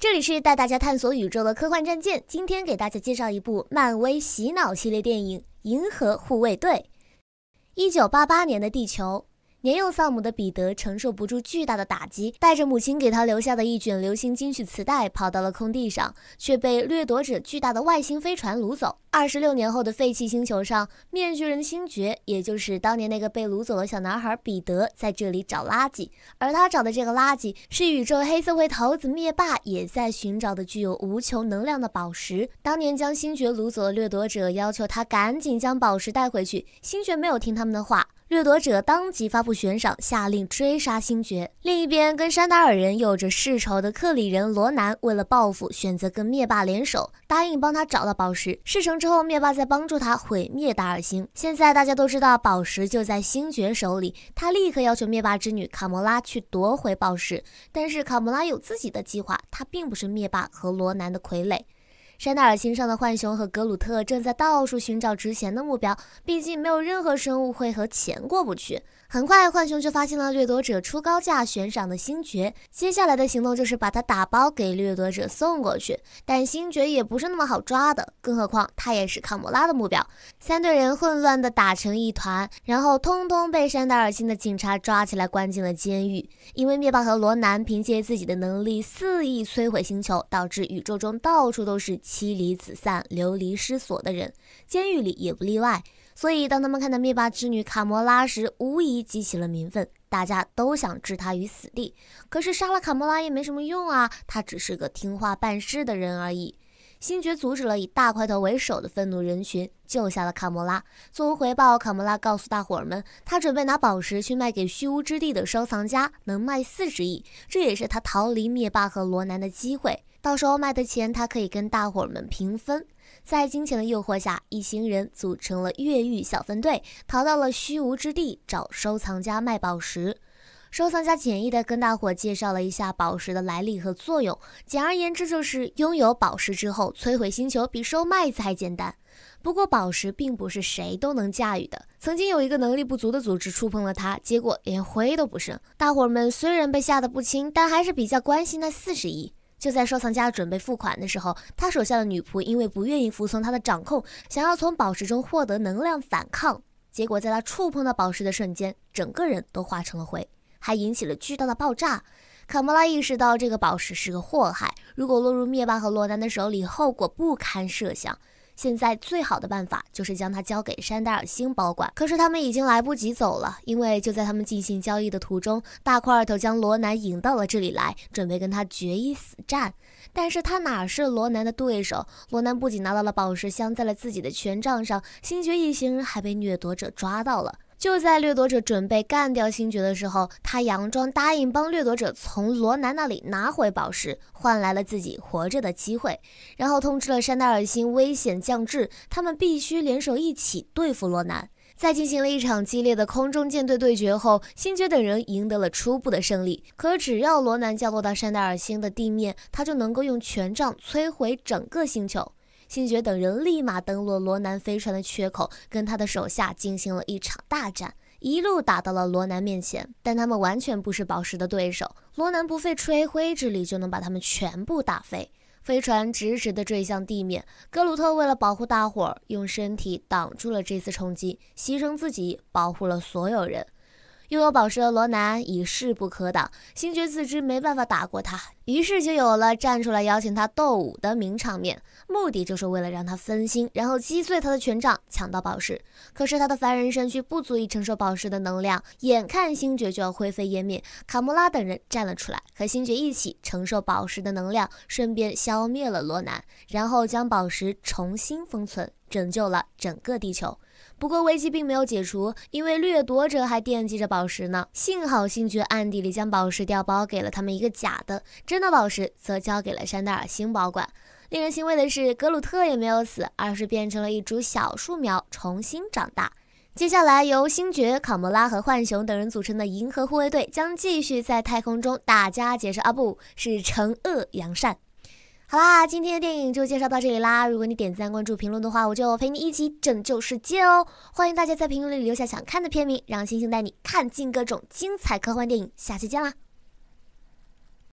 这里是带大家探索宇宙的科幻战舰，今天给大家介绍一部漫威洗脑系列电影《银河护卫队》。一九八八年的地球。年幼丧母的彼得承受不住巨大的打击，带着母亲给他留下的一卷流行金曲磁带，跑到了空地上，却被掠夺者巨大的外星飞船掳走。二十六年后的废弃星球上，面具人星爵，也就是当年那个被掳走的小男孩彼得，在这里找垃圾。而他找的这个垃圾，是宇宙黑社会头子灭霸也在寻找的具有无穷能量的宝石。当年将星爵掳走的掠夺者要求他赶紧将宝石带回去，星爵没有听他们的话。掠夺者当即发布悬赏，下令追杀星爵。另一边，跟山达尔人有着世仇的克里人罗南，为了报复，选择跟灭霸联手，答应帮他找到宝石。事成之后，灭霸在帮助他毁灭达尔星。现在大家都知道宝石就在星爵手里，他立刻要求灭霸之女卡魔拉去夺回宝石。但是卡魔拉有自己的计划，她并不是灭霸和罗南的傀儡。山达尔星上的浣熊和格鲁特正在到处寻找值钱的目标，毕竟没有任何生物会和钱过不去。很快，浣熊就发现了掠夺者出高价悬赏的星爵。接下来的行动就是把他打包给掠夺者送过去。但星爵也不是那么好抓的，更何况他也是卡魔拉的目标。三队人混乱的打成一团，然后通通被山达尔星的警察抓起来关进了监狱。因为灭霸和罗南凭借自己的能力肆意摧毁星球，导致宇宙中到处都是妻离子散、流离失所的人，监狱里也不例外。所以，当他们看到灭霸之女卡魔拉时，无疑激起了民愤，大家都想置她于死地。可是杀了卡魔拉也没什么用啊，她只是个听话办事的人而已。星爵阻止了以大块头为首的愤怒人群，救下了卡魔拉。作为回报，卡魔拉告诉大伙儿们，他准备拿宝石去卖给虚无之地的收藏家，能卖四十亿，这也是他逃离灭霸和罗南的机会。到时候卖的钱，他可以跟大伙儿们平分。在金钱的诱惑下，一行人组成了越狱小分队，逃到了虚无之地找收藏家卖宝石。收藏家简易的跟大伙介绍了一下宝石的来历和作用。简而言之，就是拥有宝石之后，摧毁星球比收麦子还简单。不过，宝石并不是谁都能驾驭的。曾经有一个能力不足的组织触碰了它，结果连灰都不剩。大伙们虽然被吓得不轻，但还是比较关心那四十亿。就在收藏家准备付款的时候，他手下的女仆因为不愿意服从他的掌控，想要从宝石中获得能量反抗。结果在他触碰到宝石的瞬间，整个人都化成了灰，还引起了巨大的爆炸。卡莫拉意识到这个宝石是个祸害，如果落入灭霸和洛丹的手里，后果不堪设想。现在最好的办法就是将它交给山达尔星保管。可是他们已经来不及走了，因为就在他们进行交易的途中，大块头将罗南引到了这里来，准备跟他决一死战。但是他哪是罗南的对手？罗南不仅拿到了宝石，镶在了自己的权杖上，星爵一行人还被掠夺者抓到了。就在掠夺者准备干掉星爵的时候，他佯装答应帮掠夺者从罗南那里拿回宝石，换来了自己活着的机会，然后通知了山达尔星危险降至，他们必须联手一起对付罗南。在进行了一场激烈的空中舰队对决后，星爵等人赢得了初步的胜利。可只要罗南降落到山达尔星的地面，他就能够用权杖摧毁整个星球。星爵等人立马登陆罗南飞船的缺口，跟他的手下进行了一场大战，一路打到了罗南面前。但他们完全不是宝石的对手，罗南不费吹灰之力就能把他们全部打飞。飞船直直地坠向地面，格鲁特为了保护大伙儿，用身体挡住了这次冲击，牺牲自己保护了所有人。拥有宝石的罗南已势不可挡，星爵自知没办法打过他，于是就有了站出来邀请他斗舞的名场面，目的就是为了让他分心，然后击碎他的权杖，抢到宝石。可是他的凡人身躯不足以承受宝石的能量，眼看星爵就要灰飞烟灭，卡莫拉等人站了出来，和星爵一起承受宝石的能量，顺便消灭了罗南，然后将宝石重新封存，拯救了整个地球。不过危机并没有解除，因为掠夺者还惦记着宝石呢。幸好星爵暗地里将宝石调包给了他们一个假的，真的宝石则交给了山达尔星保管。令人欣慰的是，格鲁特也没有死，而是变成了一株小树苗，重新长大。接下来，由星爵、卡莫拉和浣熊等人组成的银河护卫队将继续在太空中大加解释啊，不是惩恶扬善。好啦，今天的电影就介绍到这里啦。如果你点赞、关注、评论的话，我就陪你一起拯救世界哦。欢迎大家在评论里留下想看的片名，让星星带你看尽各种精彩科幻电影。下期见啦！